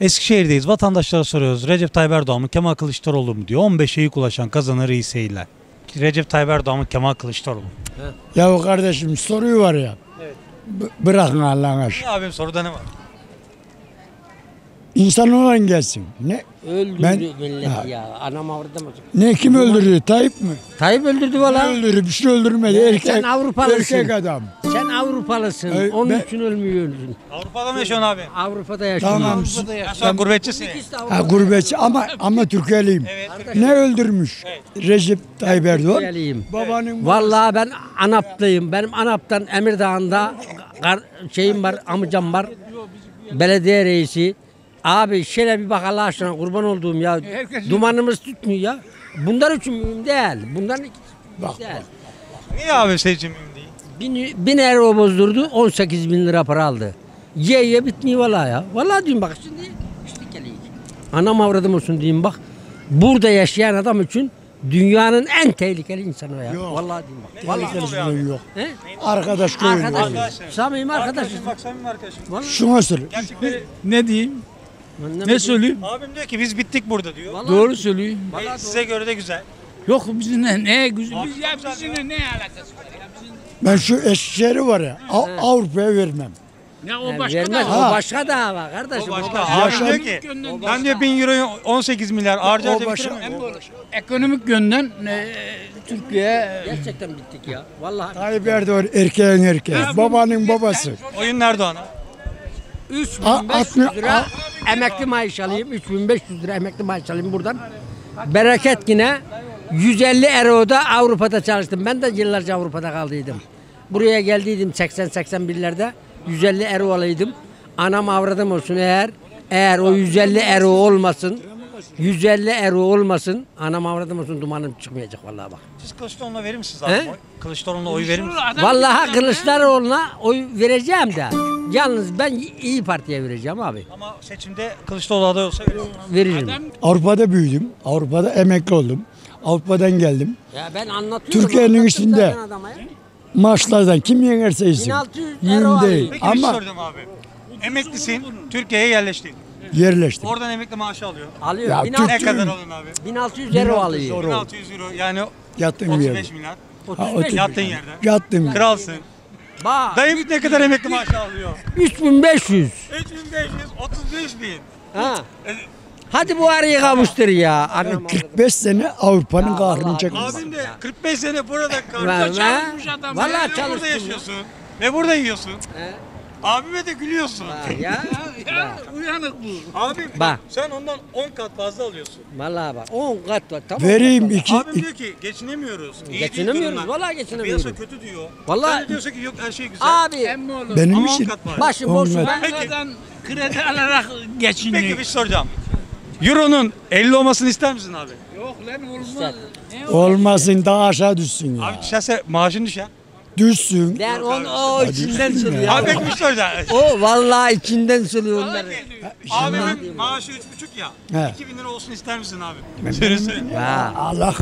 Eskişehir'deyiz. Vatandaşlara soruyoruz. Recep Tayyip Erdoğan mı Kemal Kılıçdaroğlu mu diyor. 15'e ilk ulaşan kazanır iyi seyirler. Recep Tayyip Erdoğan mı Kemal Kılıçdaroğlu mu? Ya kardeşim soruyu var ya. B- bırakın Allah'ın aşkına. Abim soruda ne var? İnsan olan gelsin. Ne Öldürdü Ben- millet Ha. ya. Anam avradım. ne kim öldürdü? Tayyip mi? Tayyip öldürdü valla. öldürdü? Bir şey öldürmedi. Ya Erkek, sen Avrupalısın. erkek adam. Sen Avrupalısın. Ee, Onun ben- için ölmüyorsun. Avrupa'da mı yaşıyorsun abi? Avrupa'da yaşıyorsun. Tamam. Avrupa'da Ben yaşıyorsun. sonra gurbetçisin. Ha, gurbetçi ama ama Türkiye'liyim. Ne öldürmüş? Recep Tayyip Erdoğan. Türkiye'liyim. Babanın Vallahi ben Anap'tayım. Benim Anap'tan Emirdağ'ında şeyim var, amcam var. Belediye reisi. Abi şöyle bir bak Allah aşkına kurban olduğum ya. Dumanımız tutmuyor ya. Bunlar için mühim değil. Bunların ikisi Bak, değil. Niye abi seçim mühim değil? Bin, bin euro bozdurdu 18 bin lira para aldı. Ye ye bitmiyor valla ya. Valla diyeyim bak şimdi işte geleyim. Anam avradım olsun diyeyim bak. Burada yaşayan adam için dünyanın en tehlikeli insanı o ya. Yok. Vallahi diyeyim bak. Vallahi. Arkadaşlığı yok. He? Arkadaş köyü. Arkadaş. Samimi arkadaşız. Bak samimi arkadaşım. Vallahi. Şuna söyle. Gerçekleri... Ne diyeyim? Ne söyleyeyim? Abim diyor ki biz bittik burada diyor. Vallahi- Doğru söyleyeyim. E, size göre de güzel. Yok bizimle ne güzel. Abi Biz ya güzel bizimle ne alakası var ya? Bizim- Ben şu Eskişehir'i var ya Av- Avrupa'ya vermem. Ne o Yani başka vermez. da. Ha. O başka dava kardeşim. O o başka. Yaşam- diyor ki Gönlünden ben diyor 1000 euroyu 18 milyar harca harca başka- bitiremiyorum. Ekonomik yönden e, Türkiye Gerçekten bittik ya. Vallahi. Tayyip Erdoğan erkeğin erkeği. Babanın babası. Oyun Erdoğan'a. 3500 altmış- lira emekli maaş alayım. 3500 lira emekli maaş alayım buradan. Bereket yine 150 Euro'da Avrupa'da çalıştım. Ben de yıllarca Avrupa'da kaldıydım. Buraya geldiydim 80-81'lerde. 150 euro alaydım. Anam avradım olsun eğer eğer o 150 euro olmasın 150 euro olmasın anam avradım olsun dumanım çıkmayacak vallahi bak. Siz Kılıçdaroğlu'na verir misiniz abi? He? Kılıçdaroğlu'na oy verir misiniz? Vallahi Kılıçdaroğlu'na oy vereceğim de. Yalnız ben iyi Parti'ye vereceğim abi. Ama seçimde Kılıçdaroğlu aday olsa verir. Veririm. Avrupa'da büyüdüm. Avrupa'da emekli oldum. Avrupa'dan geldim. Ya ben anlatıyorum. Türkiye'nin içinde. Maçlardan kim yenerse yesin. 1600 euro Mühim değil. Peki bir şey Ama soracağım abi. Emeklisin, Türkiye'ye yerleştin. yerleştim. Oradan emekli maaşı alıyor. Alıyor. Ya 1600, Ne Türk- kadar alıyorsun abi? 1600 euro 1600 alıyor. euro. 1600 euro yani Yattığım bir 35 yerde. milyar. Ha, 35 otur- Yattığın yerde. Yattım. Kralsın. Bak Dayım ne kadar emekli maaşı alıyor? 3500. 3500, 35 bin. Ha. Hadi bu arayı kavuştur ya. Anam 45 sene Avrupa'nın kahrını çektim. Abim de 45 sene burada. Vallahi çalışmış adam. Vallahi de burada yaşıyorsun. Ve burada yiyorsun. He. Abime de gülüyorsun. Ha, Ya. Ya, uyanık bu. Abim Bak. sen ondan 10 kat fazla alıyorsun. Vallahi bak 10 kat var. Tamam. Vereyim iki, Abim iki diyor ki geçinemiyoruz. iyi değil Geçinemiyoruz, durumlar. vallahi geçinemiyoruz. Piyasa kötü diyor. Vallahi- Sen de diyorsun ki yok her şey güzel. Abi Emmi oğlum. benim Ama 10 için kat var. başı boş kat. ver. Peki. Bankadan kredi alarak Peki geçiniyor. bir şey soracağım. Euro'nun 50 olmasını ister misin abi? Yok lan olmaz. Ne olmasın daha aşağı düşsün ya. Abi düşerse maaşın düşer. Düşsün. Ben onu o içinden söylüyor. Abi bir şey soracağım. O vallahi içinden söylüyor onları. Abimin maaşı 3,5 ya. He. 2000 lira olsun ister misin abi? Söyle söyle. Ha. Allah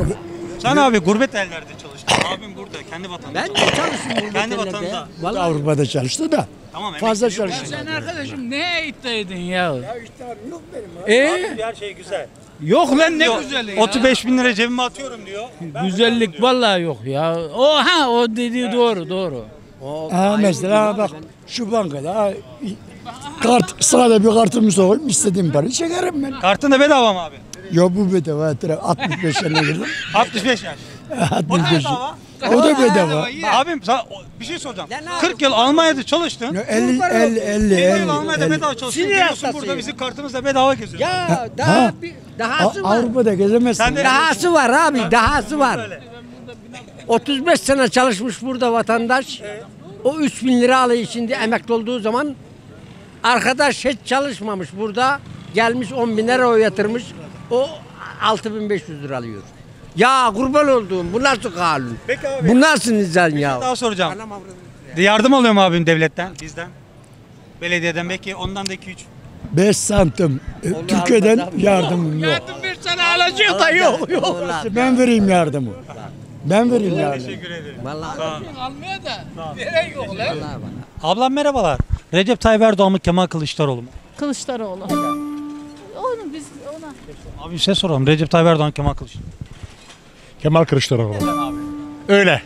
Sen abi gurbet ellerde çalıştın. Abim burada kendi vatanında Ben de bu Kendi vatanında. Vallahi Avrupa'da çalıştı da Tamam fazla çalıştı. Sen arkadaşım ne iddia edin ya? yok benim. E Her şey güzel. Yok lan ne Diyor, güzeli ya. 35 bin lira cebime atıyorum diyor. Ben Güzellik vallahi yok ya. O ha o dediği doğru doğru. O Ha mesela bak ben- şu bankada ha, kart sağda bir kartımı sokup istediğim parayı çekerim ben. Kartın da bedava mı abi? Ya bu bedava 65 sene girdim. 65 yaş. O da 65. bedava. O da bedava. Abim sana o- bir şey soracağım. Lan abi, 40 yıl Almanya'da çalıştın. Ya 50 50 50 50 yıl 50. Almanya'da bedava çalıştın. Sinir Geliyorsun burada bizim kartımızla bedava geziyorsun. Ya daha Ha. bir dahası var. Avrupa'da gezemezsin. Sen de- Dahası var abi, dahası var. Böyle. 35 sene çalışmış burada vatandaş. O 3 bin lira alıyor şimdi emekli olduğu zaman. Arkadaş hiç çalışmamış burada. Gelmiş 10 bin lira o yatırmış. O 6500 lira alıyor. Ya kurban olduğum bu nasıl kanun? Peki abi. Bu nasıl nizam ya? Daha soracağım. Yardım alıyor mu abim devletten, bizden? Belediyeden belki ondan da 2-3. 5 santim. E, Türkiye'den yardımım yok. Yardım bir sana alacak da yok yok. Ben vereyim yardımı. Ben vereyim yardımı. Teşekkür ederim. vallahi, Almaya da veren yok lan. Ablam merhabalar. Recep Tayyip Erdoğan mı Kemal Kılıçdaroğlu mu? Kılıçdaroğlu. Onu biz ona. Abi bir şey soralım. Recep Tayyip Erdoğan Kemal Kılıçdaroğlu. Kemal Kılıçdaroğlu. Öyle.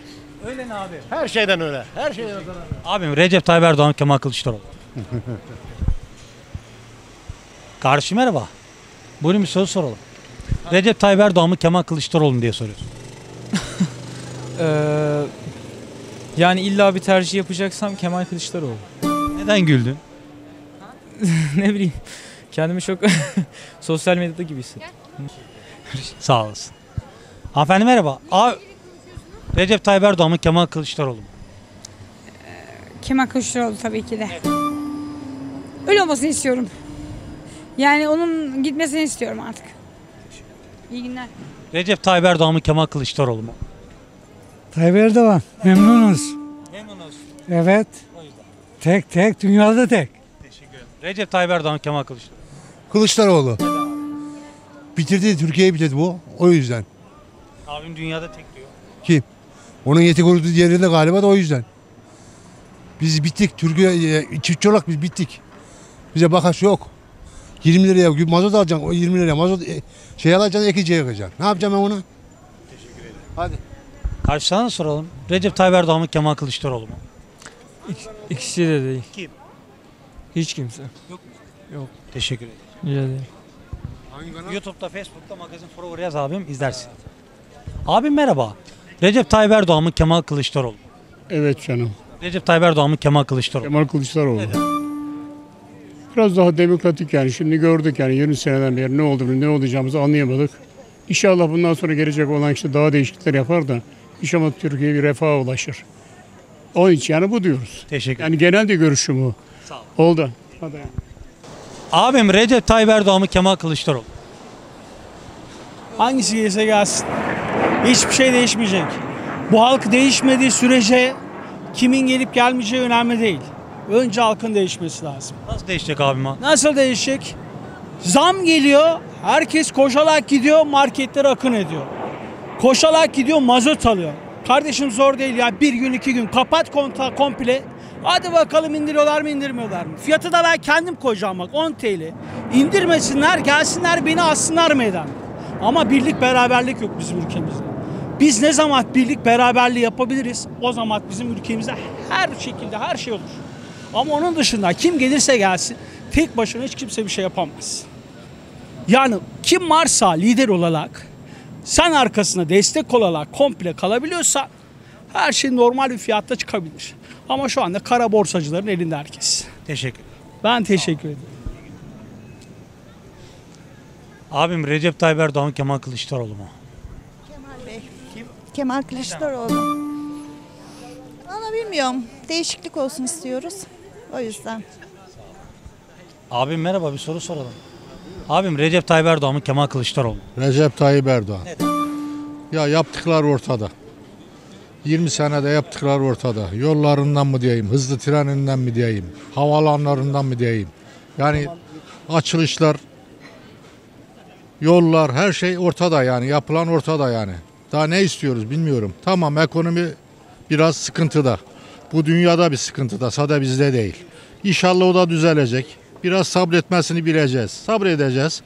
Öyle ne abi? Her şeyden öyle. Her şeyden öyle. Abim Recep Tayyip Erdoğan Kemal Kılıçdaroğlu. Karşı merhaba. Buyurun bir soru soralım. Recep Tayyip Erdoğan mı Kemal Kılıçdaroğlu mu diye soruyoruz. Ee, yani illa bir tercih yapacaksam Kemal Kılıçdaroğlu. Neden güldün? ne bileyim. Kendimi çok sosyal medyada gibi hissettim. Sağ olasın. Hanımefendi merhaba. A Recep Tayyip Erdoğan mı Kemal Kılıçdaroğlu mu? Kemal Kılıçdaroğlu tabii ki de. Öyle olmasını istiyorum. Yani onun gitmesini istiyorum artık. İyi günler. Recep Tayyip Erdoğan mı Kemal Kılıçdaroğlu mu? Tayyip Erdoğan memnunuz. Memnunuz. Evet. Tek tek dünyada tek. Recep Tayyip Erdoğan mı Kemal Kılıçdaroğlu. Kılıçdaroğlu. Bitirdi Türkiye'yi bitirdi bu. O yüzden. Abim dünyada tek diyor. Kim? Onun yeti kurduğu yerinde galiba da o yüzden. Biz bittik. Türkiye e, çiftçi olarak biz bittik. Bize bakaş yok. 20 liraya mazot alacaksın. O 20 liraya mazot e, şey alacaksın ekiciye yakacaksın. Ne yapacağım ben onu? Hadi. Karşıdan soralım. Recep Tayyip Erdoğan mı Kemal Kılıçdaroğlu mu? İkisi de değil. Kim? Hiç kimse. Teşekkür ederim. Rica ederim. YouTube'da, Facebook'ta Magazin Forever yaz abim izlersin. Abim merhaba. Recep Tayyip Erdoğan mı Kemal Kılıçdaroğlu mu? Evet canım. Recep Tayyip Erdoğan mı Kemal Kılıçdaroğlu mu? Kemal Kılıçdaroğlu. Biraz daha demokratik yani. Şimdi gördük yani 20 seneden beri ne olduğunu ne olacağımızı anlayamadık. İnşallah bundan sonra gelecek olan işte daha değişiklikler yapar da inşallah Türkiye bir refaha ulaşır. Onun için yani bu diyoruz. Teşekkür ederim. Yani genel de görüşüm bu. Sağ ol. Oldu. Hadi. Abim Recep Tayyip Erdoğan mı Kemal Kılıçdaroğlu mu? Hangisi gelirse gelsin. Hiçbir şey değişmeyecek. Bu halk değişmediği sürece kimin gelip gelmeyeceği önemli değil. Önce halkın değişmesi lazım. Nasıl değişecek abim ha? Nasıl değişecek? Zam geliyor, herkes koşarak gidiyor, marketler akın ediyor. Koşarak gidiyor, mazot alıyor. Kardeşim zor değil ya, bir gün iki gün kapat kontağı komple. Hadi bakalım indiriyorlar mı indirmiyorlar mı? Fiyatı da ben kendim koyacağım bak 10 TL. İndirmesinler, gelsinler beni assınlar meydan. Ama birlik beraberlik yok bizim ülkemizde. Biz ne zaman birlik beraberliği yapabiliriz? O zaman bizim ülkemizde her şekilde her şey olur. Ama onun dışında kim gelirse gelsin tek başına hiç kimse bir şey yapamaz. Yani kim varsa lider olarak sen arkasına destek olarak komple kalabiliyorsan her şey normal bir fiyatta çıkabilir. Ama şu anda kara borsacıların elinde herkes. Teşekkür. Ben teşekkür ederim. Abim Recep Tayyip Erdoğan Kemal Kılıçdaroğlu mu? Kemal Bey. Kemal Kılıçdaroğlu. Valla bilmiyorum. Değişiklik olsun istiyoruz. O yüzden. Abim merhaba bir soru soralım. Abim Recep Tayyip Erdoğan mı Kemal Kılıçdaroğlu mu? Recep Tayyip Erdoğan. Ya yaptıklar ortada. 20 senede yaptıklar ortada. Yollarından mı diyeyim, hızlı treninden mi diyeyim, havalanlarından mı diyeyim. Yani açılışlar, yollar, her şey ortada yani. Yapılan ortada yani. Daha ne istiyoruz bilmiyorum. Tamam ekonomi biraz sıkıntıda. Bu dünyada bir sıkıntıda, sadece bizde değil. İnşallah o da düzelecek. Biraz sabretmesini bileceğiz. Sabredeceğiz.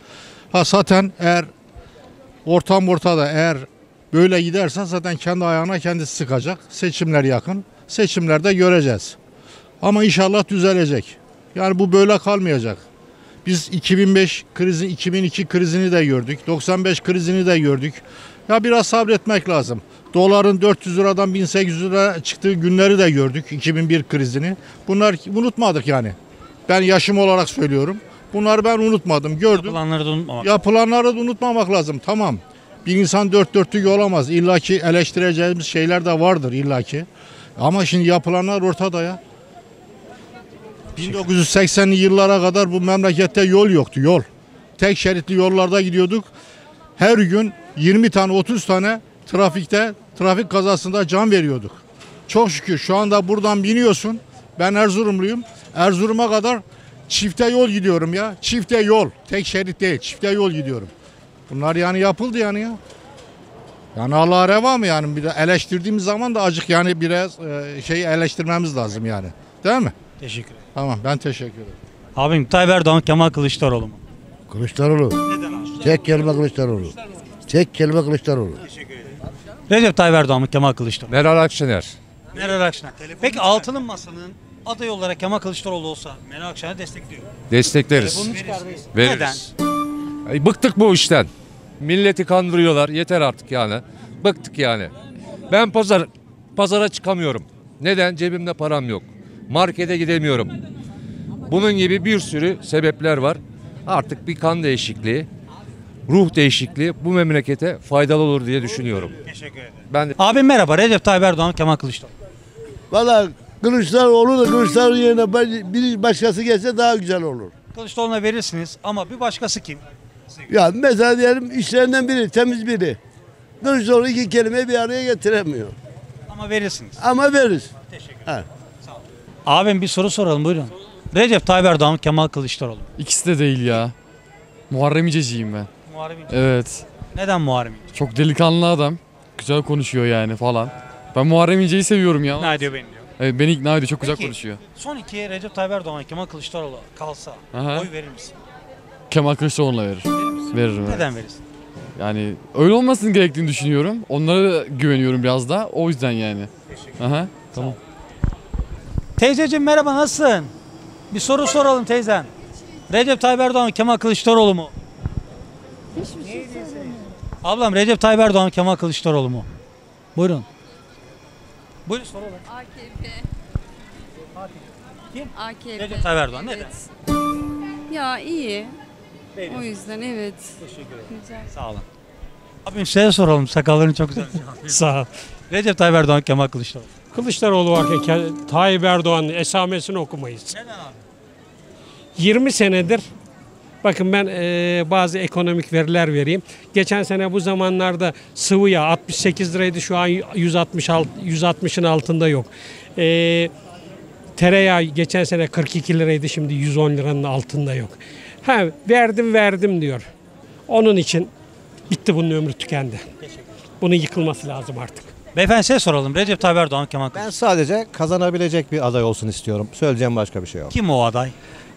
Ha zaten eğer ortam ortada eğer böyle giderse zaten kendi ayağına kendisi sıkacak. Seçimler yakın. Seçimlerde göreceğiz. Ama inşallah düzelecek. Yani bu böyle kalmayacak. Biz 2005 krizi, 2002 krizini de gördük. 95 krizini de gördük. Ya biraz sabretmek lazım. Doların 400 liradan 1800 lira çıktığı günleri de gördük. 2001 krizini. Bunlar unutmadık yani. Ben yaşım olarak söylüyorum. Bunları ben unutmadım. Gördüm. Yapılanları da unutmamak. Yapılanları da unutmamak lazım. Tamam. Bir insan dört dörtlük olamaz. İlla ki eleştireceğimiz şeyler de vardır illaki. Ama şimdi yapılanlar ortada ya. 1980'li yıllara kadar bu memlekette yol yoktu yol. Tek şeritli yollarda gidiyorduk. Her gün 20 tane 30 tane trafikte trafik kazasında can veriyorduk. Çok şükür şu anda buradan biniyorsun. Ben Erzurumluyum. Erzurum'a kadar çifte yol gidiyorum ya. Çifte yol. Tek şerit değil. Çifte yol gidiyorum. Bunlar yani yapıldı yani ya. Yani Allah'a reva mı yani bir de eleştirdiğimiz zaman da acık yani biraz e, şey eleştirmemiz lazım yani. Değil mi? Teşekkür ederim. Tamam ben teşekkür ederim. Abim Tayyip Erdoğan Kemal Kılıçdaroğlu mu? Kılıçdaroğlu. Neden abi? Tek kelime Kılıçdaroğlu. Tek kelime Kılıçdaroğlu. Recep Tayyip Erdoğan mı Kemal Kılıçdaroğlu? Meral Akşener. Meral Akşener. Peki Altılı Masa'nın aday olarak Kemal Kılıçdaroğlu olsa Meral Akşener'i destekliyor. Destekleriz. Çıkarmayız. Veririz. Ay, bıktık bu işten. Milleti kandırıyorlar. Yeter artık yani. Bıktık yani. Ben pazar pazara çıkamıyorum. Neden? Cebimde param yok. Markete gidemiyorum. Bunun gibi bir sürü sebepler var. Artık bir kan değişikliği, ruh değişikliği bu memlekete faydalı olur diye düşünüyorum. Teşekkür ederim. Ben de Abi merhaba Recep Tayyip Erdoğan Kemal Kılıçdaroğlu? Valla Kılıçdaroğlu da Kılıçdaroğlu yerine bir başkası gelse daha güzel olur. Kılıçdaroğlu'na verirsiniz ama bir başkası kim? Ya mesela diyelim işlerinden biri, temiz biri. Kılıçdaroğlu iki kelime bir araya getiremiyor. Ama verirsiniz. Ama veririz. Abim bir soru soralım buyurun. Recep Tayyip Erdoğan Kemal Kılıçdaroğlu? İkisi de değil ya. Muharrem İnce'ciyim ben. Muharrem İnce. Evet. Neden Muharrem İnce? Çok delikanlı adam. Güzel konuşuyor yani falan. Ben Muharrem İnce'yi seviyorum ya. Ne ediyor beni diyor. Evet, beni ikna ediyor. Çok güzel Peki. konuşuyor. Son ikiye Recep Tayyip Erdoğan Kemal Kılıçdaroğlu kalsa Aha. oy verir misin? Kemal Kılıçdaroğlu'na verir. Veririm. evet. Neden verirsin? Yani öyle olmasını gerektiğini düşünüyorum. Onlara güveniyorum biraz da. O yüzden yani. Aha. Tamam. Teyzeciğim merhaba nasılsın? Bir soru soralım teyzem. Recep Tayyip Erdoğan mı Kemal Kılıçdaroğlu mu? Ablam Recep Tayyip Erdoğan mı Kemal Kılıçdaroğlu mu? Buyurun. Buyurun soralım. AKP. Kim? AKP. Recep Tayyip Erdoğan. Neden? Ya iyi. O Beğeniyorsun. yüzden evet. Teşekkür ederim. Güzel. Sağ olun. Abim size soralım. Sakalların çok güzel. Sağ ol. Recep Tayyip Erdoğan Kemal Kılıçdaroğlu. Kılıçdaroğlu varken Tayyip Erdoğan'ın esamesini okumayız. Neden abi? 20 senedir bakın ben eee, bazı ekonomik veriler vereyim. Geçen sene bu zamanlarda sıvı yağ 68 liraydı şu an 166 160'ın altında yok. Eee tereyağı geçen sene 42 liraydı şimdi 110 liranın altında yok. Ha verdim verdim diyor. Onun için bitti bunun ömrü tükendi. Bunun yıkılması lazım artık. Beyefendi size soralım. Recep Tayyip Erdoğan Kemal Kılıçdaroğlu. Ben sadece kazanabilecek bir aday olsun istiyorum. Söyleyeceğim başka bir şey yok. Kim o aday?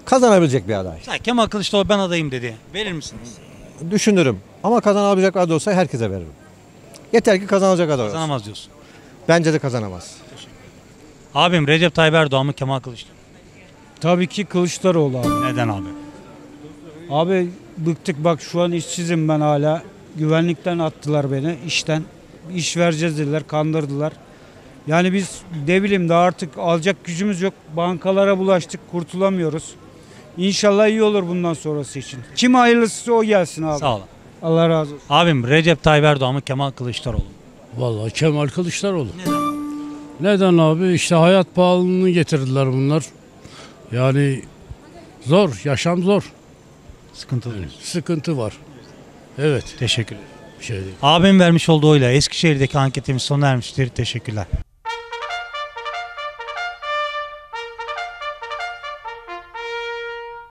Kazanabilecek bir aday. Ha, Kemal Kılıçdaroğlu ben adayım dedi. Verir misiniz? Düşünürüm. Ama kazanabilecek aday olsa herkese veririm. Yeter ki kazanacak aday olsun. Kazanamaz diyorsun. Bence de kazanamaz. Abim Recep Tayyip Erdoğan mı Kemal Kılıçdaroğlu? Tabii ki Kılıçdaroğlu abi. Neden abi? Abi bıktık bak şu an işsizim ben hala. Güvenlikten attılar beni işten. İş vereceğiz dediler kandırdılar. Yani biz ne bileyim daha artık alacak gücümüz yok. Bankalara bulaştık kurtulamıyoruz. İnşallah iyi olur bundan sonrası için. Kim hayırlısı o gelsin abi. Sağ olun. Allah razı olsun. Abim Recep Tayyip Erdoğan mı Kemal Kılıçdaroğlu? mu? Vallahi Kemal Kılıçdaroğlu. Neden? Neden abi? İşte hayat pahalılığını getirdiler bunlar. Yani zor, yaşam zor. Sıkıntılı diyorsun. Sıkıntı var. Evet, Teşekkür ederim. Şey değil. Abim vermiş olduğu oyla Eskişehir'deki anketimiz sona ermiştir. Teşekkürler.